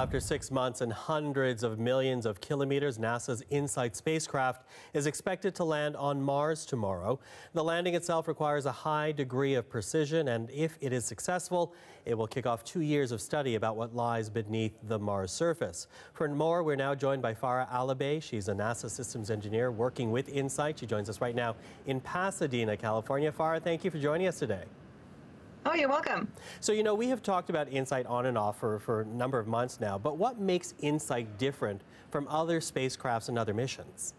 After six months and hundreds of millions of kilometers, NASA's InSight spacecraft is expected to land on Mars tomorrow. The landing itself requires a high degree of precision, and if it is successful, it will kick off two years of study about what lies beneath the Mars surface. For more, we're now joined by Farah Alibay. She's a NASA systems engineer working with InSight. She joins us right now in Pasadena, California. Farah, thank you for joining us today. Oh, you're welcome. So, you know, we have talked about InSight on and off for, for a number of months now, but what makes InSight different from other spacecrafts and other missions?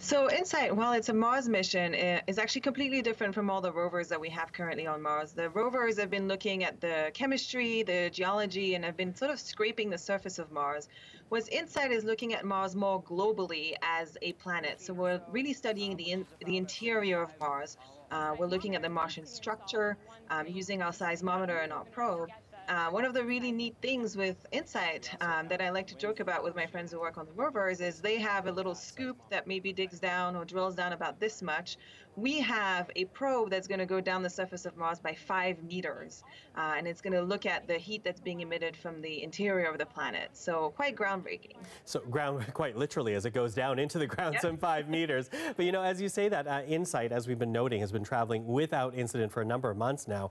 So InSight, while it's a Mars mission, is actually completely different from all the rovers that we have currently on Mars. The rovers have been looking at the chemistry, the geology, and have been sort of scraping the surface of Mars. Whereas InSight is looking at Mars more globally as a planet. So we're really studying the in, the interior of Mars. Uh, we're looking at the Martian structure um, using our seismometer and our probe. Uh, one of the really neat things with InSight um, that I like to joke about with my friends who work on the rovers is they have a little scoop that maybe digs down or drills down about this much. We have a probe that's going to go down the surface of Mars by five meters, uh, and it's going to look at the heat that's being emitted from the interior of the planet. So quite groundbreaking. So ground, quite literally, as it goes down into the ground yep. some five meters. But you know, as you say that, uh, InSight, as we've been noting, has been traveling without incident for a number of months now.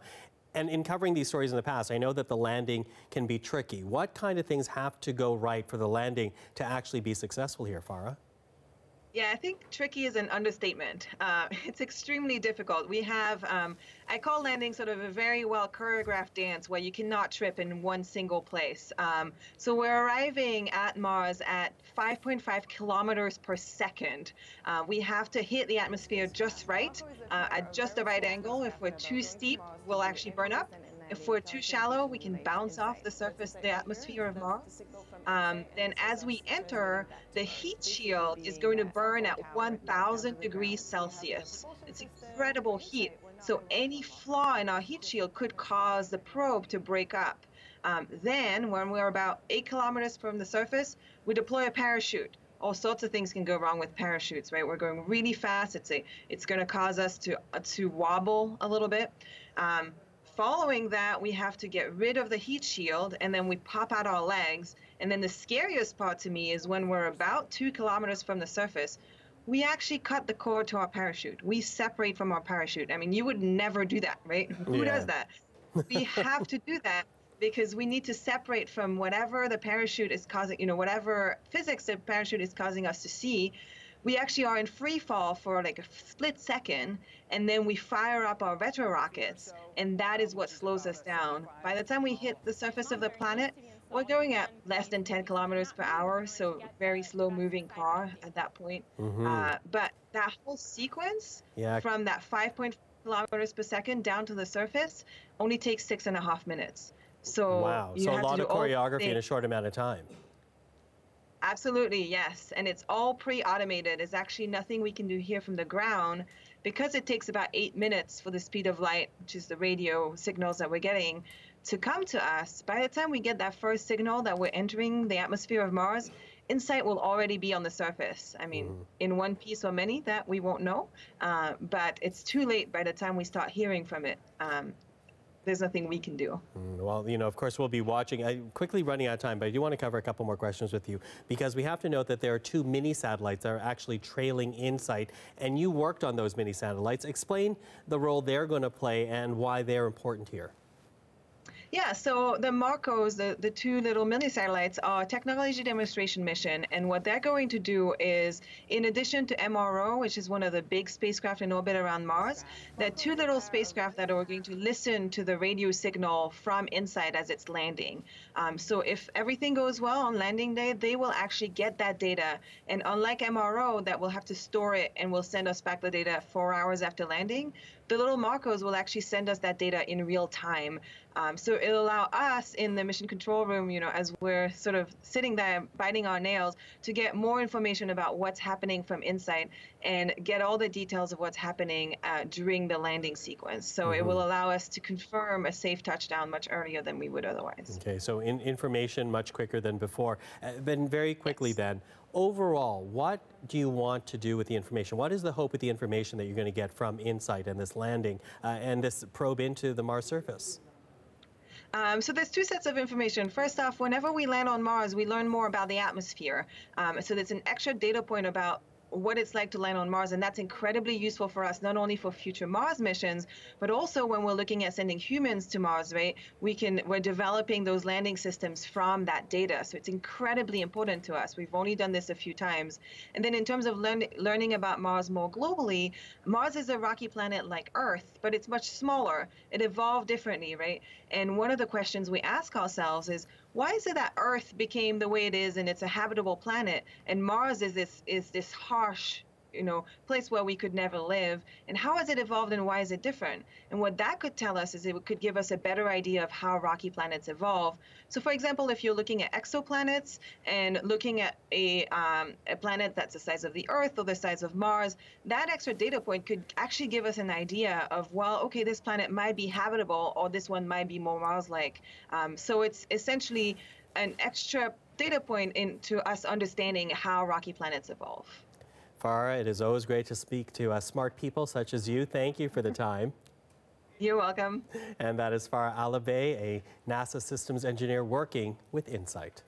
And in covering these stories in the past, I know that the landing can be tricky. What kind of things have to go right for the landing to actually be successful here, Farah? Yeah, I think tricky is an understatement. Uh, it's extremely difficult. We have, um, I call landing sort of a very well choreographed dance where you cannot trip in one single place. Um, so we're arriving at Mars at 5.5 kilometers per second. Uh, we have to hit the atmosphere just right, uh, at just the right angle. If we're too steep, we'll actually burn up. If we're too shallow, we can bounce off the surface, the atmosphere of Mars. Um, then as we enter, the heat shield is going to burn at 1,000 degrees Celsius. It's incredible heat. So any flaw in our heat shield could cause the probe to break up. Um, then, when we're about eight kilometers from the surface, we deploy a parachute all sorts of things can go wrong with parachutes, right? We're going really fast. It's a, it's going to cause us to to wobble a little bit. Um, following that, we have to get rid of the heat shield and then we pop out our legs. And then the scariest part to me is when we're about two kilometers from the surface, we actually cut the cord to our parachute. We separate from our parachute. I mean, you would never do that, right? Who yeah. does that? We have to do that because we need to separate from whatever the parachute is causing, you know, whatever physics the parachute is causing us to see we actually are in free fall for like a split second, and then we fire up our retro rockets, and that is what slows us down. By the time we hit the surface of the planet, we're going at less than 10 kilometers per hour, so very slow moving car at that point. Mm-hmm. Uh, but that whole sequence yeah. from that 5.5 kilometers per second down to the surface only takes six and a half minutes. So wow, so a lot of choreography in a short amount of time. Absolutely, yes. And it's all pre automated. It's actually nothing we can do here from the ground because it takes about eight minutes for the speed of light, which is the radio signals that we're getting, to come to us. By the time we get that first signal that we're entering the atmosphere of Mars, InSight will already be on the surface. I mean, mm-hmm. in one piece or many, that we won't know. Uh, but it's too late by the time we start hearing from it. Um, there's nothing we can do. Mm, well, you know, of course, we'll be watching. I'm quickly running out of time, but I do want to cover a couple more questions with you because we have to note that there are two mini satellites that are actually trailing InSight, and you worked on those mini satellites. Explain the role they're going to play and why they're important here. Yeah, so the MarCOs, the, the two little mini satellites, are a technology demonstration mission. And what they're going to do is, in addition to MRO, which is one of the big spacecraft in orbit around Mars, there are two little spacecraft that are going to listen to the radio signal from InSight as it's landing. Um, so if everything goes well on landing day, they will actually get that data. And unlike MRO, that will have to store it and will send us back the data four hours after landing, the little MarCOs will actually send us that data in real time. Um, so it'll allow us in the mission control room, you know, as we're sort of sitting there biting our nails, to get more information about what's happening from InSight and get all the details of what's happening uh, during the landing sequence. So mm -hmm. it will mm-hmm. allow us to confirm a safe touchdown much earlier than we would otherwise. Okay, so in information much quicker than before. Uh, then very quickly yes. then, overall, what do you want to do with the information? What is the hope with the information that you're going to get from InSight and this landing uh, and this probe into the Mars surface? Um, so there's two sets of information. First off, whenever we land on Mars, we learn more about the atmosphere. Um, so there's an extra data point about what it's like to land on Mars, and that's incredibly useful for us, not only for future Mars missions, but also when we're looking at sending humans to Mars, right? We can we're developing those landing systems from that data, so it's incredibly important to us. We've only done this a few times, and then in terms of learn, learning about Mars more globally, Mars is a rocky planet like Earth, but it's much smaller. It evolved differently, right? And one of the questions we ask ourselves is why is it that Earth became the way it is and it's a habitable planet, and Mars is this is this harsh you know place where we could never live and how has it evolved and why is it different? And what that could tell us is it could give us a better idea of how rocky planets evolve. So for example if you're looking at exoplanets and looking at a, um, a planet that's the size of the earth or the size of mars that extra data point could actually give us an idea of well okay this planet might be habitable or this one might be more mars like um, so it's essentially an extra data point into us understanding how rocky planets evolve Farah, it is always great to speak to uh, smart people such as you. Thank you for the time. You're welcome. And that is Farah Alibay, a NASA systems engineer working with InSight.